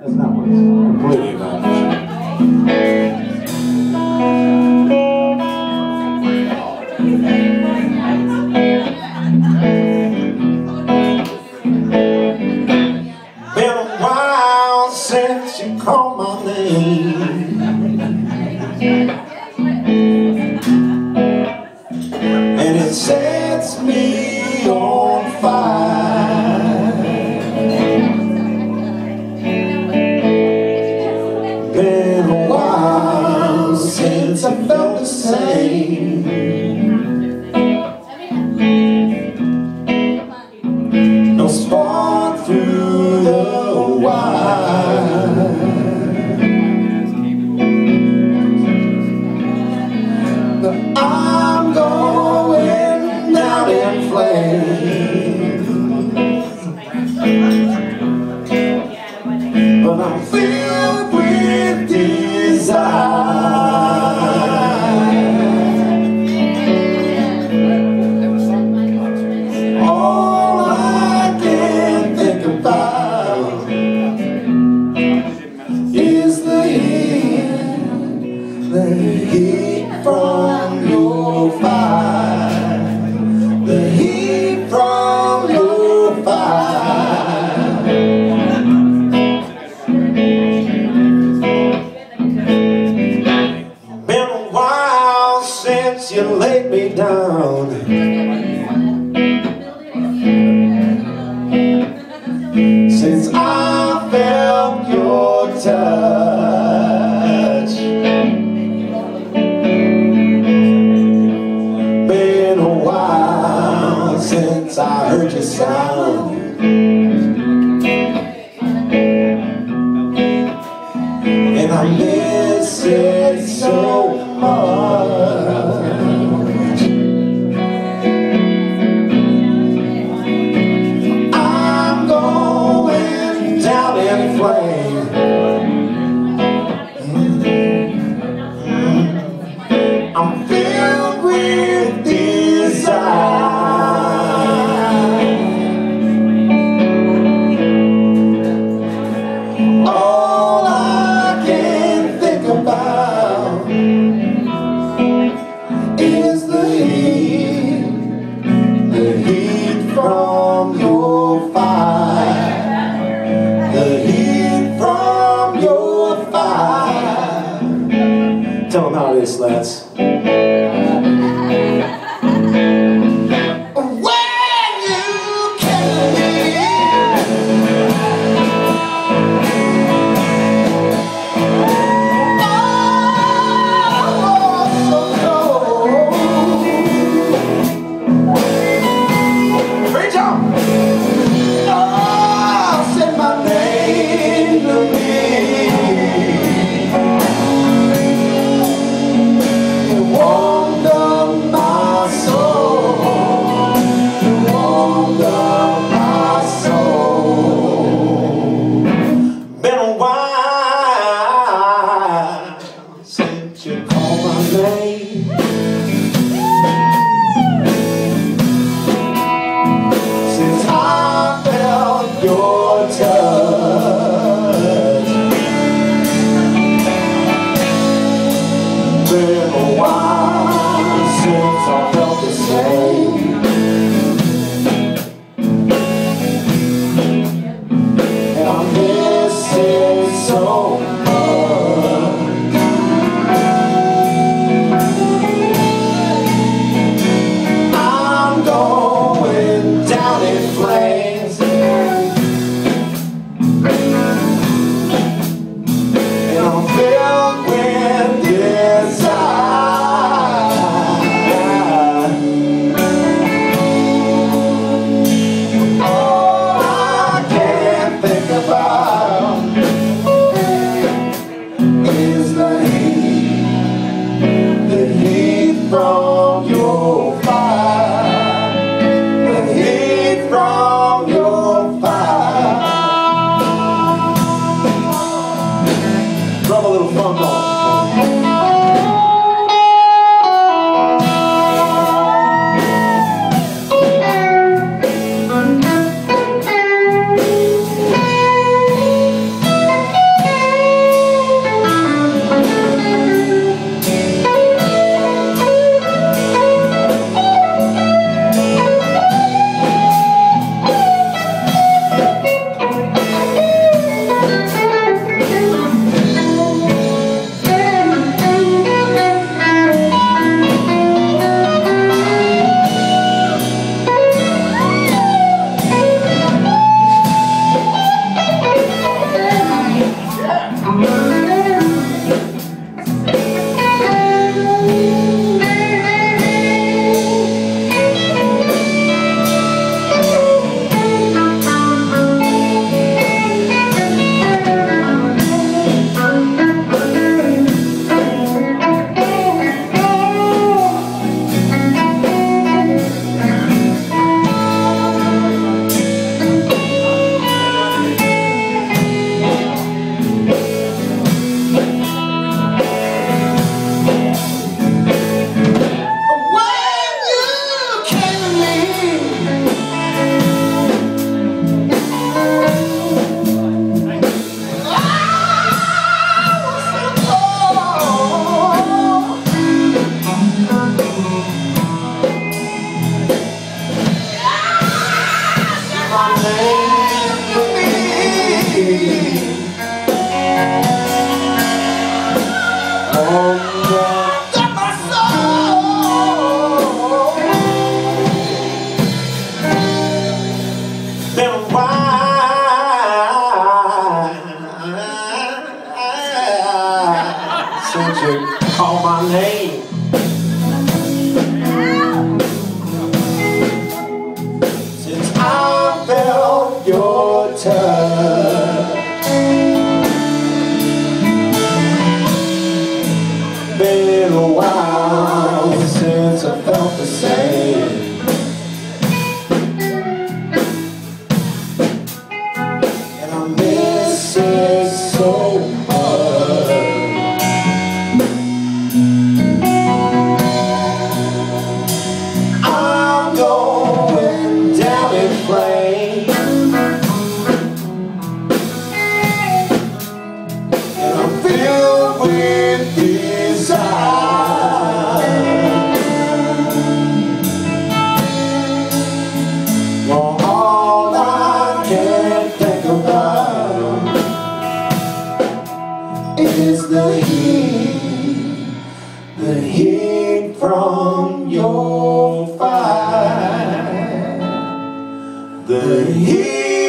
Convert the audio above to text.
That's not what about. Been a while since you called my name life. touch. Been a while since I heard your sound. And I miss it so much. Tell them how it is, lads. you call my name? He